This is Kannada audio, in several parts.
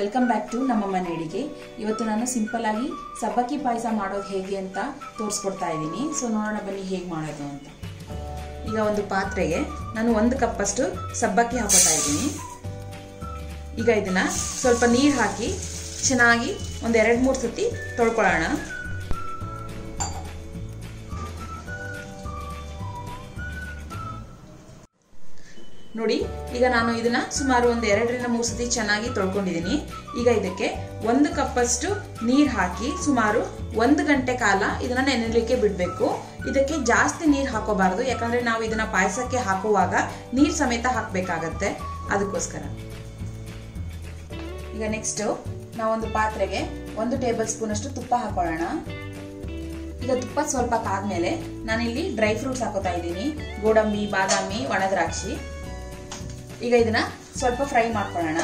ವೆಲ್ಕಮ್ ಬ್ಯಾಕ್ ಟು ನಮ್ಮ ಮನೆ ಅಡಿಗೆ. ಇವತ್ತು ನಾನು ಸಿಂಪಲ್ ಆಗಿ ಸಬ್ಬಕ್ಕಿ ಪಾಯಸ ಮಾಡೋದು ಹೇಗೆ ಅಂತ ತೋರಿಸ್ಕೊಡ್ತಾ ಇದ್ದೀನಿ. ಸೊ ನೋಡೋಣ ಬನ್ನಿ ಹೇಗೆ ಮಾಡೋದು ಅಂತ. ಈಗ ಒಂದು ಪಾತ್ರೆಗೆ ನಾನು ಒಂದು ಕಪ್ಪಷ್ಟು ಸಬ್ಬಕ್ಕಿ ಹಾಕೋತಾ ಇದ್ದೀನಿ. ಈಗ ಇದನ್ನು ಸ್ವಲ್ಪ ನೀರು ಹಾಕಿ ಚೆನ್ನಾಗಿ ಒಂದು ಎರಡು ಮೂರು ಸತಿ ತೊಳ್ಕೊಳ್ಳೋಣ. ನೋಡಿ, ಈಗ ನಾನು ಇದನ್ನ ಸುಮಾರು ಒಂದು ಎರಡರಿಂದ ಮೂರು ಸತಿ ಚೆನ್ನಾಗಿ ತೊಳ್ಕೊಂಡಿದ್ದೀನಿ. ಈಗ ಇದಕ್ಕೆ ಒಂದು ಕಪ್ಪಷ್ಟು ನೀರು ಹಾಕಿ ಸುಮಾರು ಒಂದು ಗಂಟೆ ಕಾಲ ಇದನ್ನ ನೆನೆಲಿಕ್ಕೆ ಬಿಡಬೇಕು. ಇದಕ್ಕೆ ಜಾಸ್ತಿ ನೀರು ಹಾಕೋಬಾರ್ದು, ಯಾಕಂದ್ರೆ ನಾವು ಇದನ್ನ ಪಾಯಸಕ್ಕೆ ಹಾಕುವಾಗ ನೀರು ಸಮೇತ ಹಾಕಬೇಕಾಗತ್ತೆ. ಅದಕ್ಕೋಸ್ಕರ. ಈಗ ನೆಕ್ಸ್ಟ್ ನಾವೊಂದು ಪಾತ್ರೆಗೆ ಒಂದು ಟೇಬಲ್ ಸ್ಪೂನ್ ಅಷ್ಟು ತುಪ್ಪ ಹಾಕೊಳ್ಳೋಣ. ಈಗ ತುಪ್ಪ ಸ್ವಲ್ಪ ಕಾದ್ಮೇಲೆ ನಾನಿಲ್ಲಿ ಡ್ರೈ ಫ್ರೂಟ್ಸ್ ಹಾಕೋತಾ ಇದ್ದೀನಿ. ಗೋಡಂಬಿ, ಬಾದಾಮಿ ಒಣದ್ರಾಕ್ಷಿ ಈಗ ಇದನ್ನ ಸ್ವಲ್ಪ ಫ್ರೈ ಮಾಡ್ಕೊಳ್ಳೋಣ.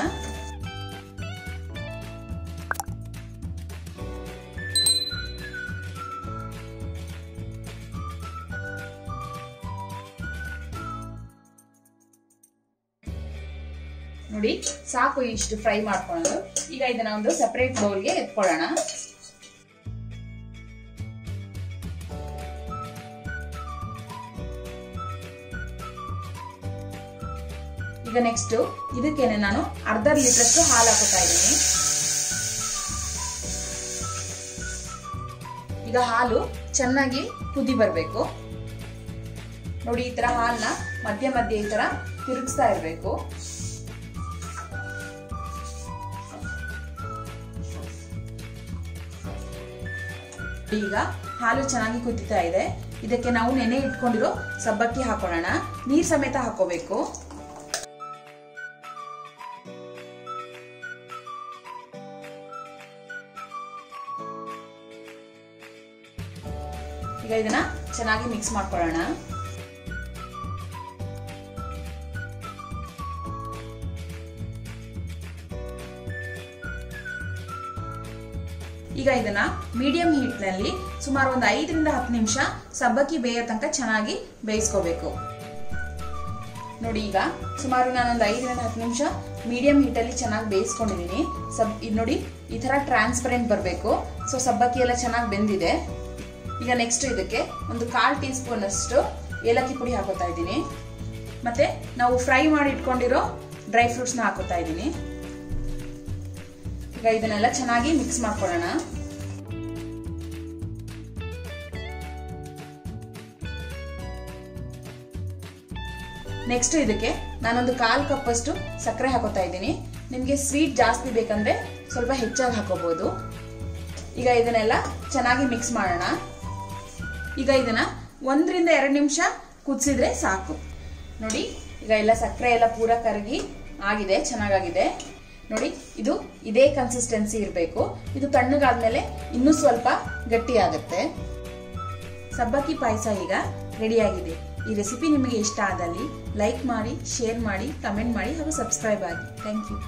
ನೋಡಿ, ಸಾಕು ಇಷ್ಟು ಫ್ರೈ ಮಾಡ್ಕೊಳ್ಳೋದು. ಈಗ ಇದನ್ನ ಒಂದು ಸೆಪರೇಟ್ ಬೌಲ್ಗೆ ಎತ್ಕೊಳ್ಳೋಣ. ಈಗ ನೆಕ್ಸ್ಟ್ ಇದಕ್ಕೇನೆ ನಾನು ಅರ್ಧ ಲೀಟ್ರಷ್ಟು ಹಾಲು ಹಾಕೋತಾ ಇದ್ದೀನಿ. ಈಗ ಹಾಲು ಚೆನ್ನಾಗಿ ಕುದಿ ಬರಬೇಕು. ನೋಡಿ, ಈ ತರ ಹಾಲನ್ನ ಮಧ್ಯ ಮಧ್ಯೆ ಈ ತರ ತಿರುಗಿಸ್ತಾ ಇರಬೇಕು. ಈಗ ಹಾಲು ಚೆನ್ನಾಗಿ ಕುದಿತಾ ಇದೆ. ಇದಕ್ಕೆ ನಾವು ನೆನೆ ಇಟ್ಕೊಂಡಿರೋ ಸಬ್ಬಕ್ಕಿ ಹಾಕೊಳ್ಳೋಣ ನೀರ್ ಸಮೇತ ಹಾಕೋಬೇಕು. ಈಗ ಇದನ್ನ ಚೆನ್ನಾಗಿ ಮಿಕ್ಸ್ ಮಾಡ್ಕೊಳ್ಳೋಣ. ಈಗ ಇದನ್ನ ಮೀಡಿಯಂ ಹೀಟ್ನಲ್ಲಿ ಸುಮಾರು ಒಂದು ಐದರಿಂದ ಹತ್ತು ನಿಮಿಷ ಸಬ್ಬಕ್ಕಿ ಬೇಯೋ ತನಕ ಚೆನ್ನಾಗಿ ಬೇಯಿಸ್ಕೋಬೇಕು. ನೋಡಿ ಈಗ ಸುಮಾರು ನಾನೊಂದು ಐದರಿಂದ ಹತ್ತು ನಿಮಿಷ ಮೀಡಿಯಂ ಹೀಟಲ್ಲಿ ಚೆನ್ನಾಗಿ ಬೇಯಿಸ್ಕೊಂಡಿದ್ದೀನಿ. ಸಬ್ ಇದು ನೋಡಿ ಈ ಥರ ಟ್ರಾನ್ಸ್ಪರೆಂಟ್ ಬರಬೇಕು. ಸೊ ಸಬ್ಬಕ್ಕಿ ಎಲ್ಲ ಚೆನ್ನಾಗಿ ಬೆಂದಿದೆ. ಈಗ ನೆಕ್ಸ್ಟ್ ಇದಕ್ಕೆ ಒಂದು ಕಾಲ್ ಟೀ ಸ್ಪೂನ್ ಅಷ್ಟು ಏಲಕ್ಕಿ ಪುಡಿ ಹಾಕೋತಾ ಇದ್ದೀನಿ. ಮತ್ತೆ ನಾವು ಫ್ರೈ ಮಾಡಿ ಇಟ್ಕೊಂಡಿರೋ ಡ್ರೈ ಫ್ರೂಟ್ಸ್ನ ಹಾಕೋತಾ ಇದ್ದೀನಿ. ಈಗ ಇದನ್ನೆಲ್ಲ ಚೆನ್ನಾಗಿ ಮಿಕ್ಸ್ ಮಾಡ್ಕೊಳ್ಳೋಣ. ನೆಕ್ಸ್ಟ್ ಇದಕ್ಕೆ ನಾನೊಂದು ಕಾಲ್ ಕಪ್ ಅಷ್ಟು ಸಕ್ಕರೆ ಹಾಕೋತಾ ಇದ್ದೀನಿ. ನಿಮಗೆ ಸ್ವೀಟ್ ಜಾಸ್ತಿ ಬೇಕಂದ್ರೆ ಸ್ವಲ್ಪ ಹೆಚ್ಚಾಗಿ ಹಾಕೋಬಹುದು ಈಗ ಇದನ್ನೆಲ್ಲ ಚೆನ್ನಾಗಿ ಮಿಕ್ಸ್ ಮಾಡೋಣ. ಈಗ ಇದನ್ನ ಒಂದರಿಂದ ಎರಡು ನಿಮಿಷ ಕುದಿಸಿದ್ರೆ ಸಾಕು. ನೋಡಿ, ಈಗ ಎಲ್ಲ ಸಕ್ಕರೆ ಎಲ್ಲ ಪೂರ ಕರಗಿ ಆಗಿದೆ, ಚೆನ್ನಾಗಾಗಿದೆ. ನೋಡಿ, ಇದು ಇದೇ ಕನ್ಸಿಸ್ಟೆನ್ಸಿ ಇರಬೇಕು. ಇದು ತಣ್ಣಗಾದ್ಮೇಲೆ ಇನ್ನೂ ಸ್ವಲ್ಪ ಗಟ್ಟಿ ಆಗುತ್ತೆ. ಸಬ್ಬಕ್ಕಿ ಪಾಯಸ ಈಗ ರೆಡಿಯಾಗಿದೆ ಈ ರೆಸಿಪಿ ನಿಮಗೆ ಇಷ್ಟ ಆದಲ್ಲಿ ಲೈಕ್ ಮಾಡಿ ಶೇರ್ ಮಾಡಿ ಕಮೆಂಟ್ ಮಾಡಿ ಹಾಗೂ ಸಬ್ಸ್ಕ್ರೈಬ್ ಆಗಿ. Thank you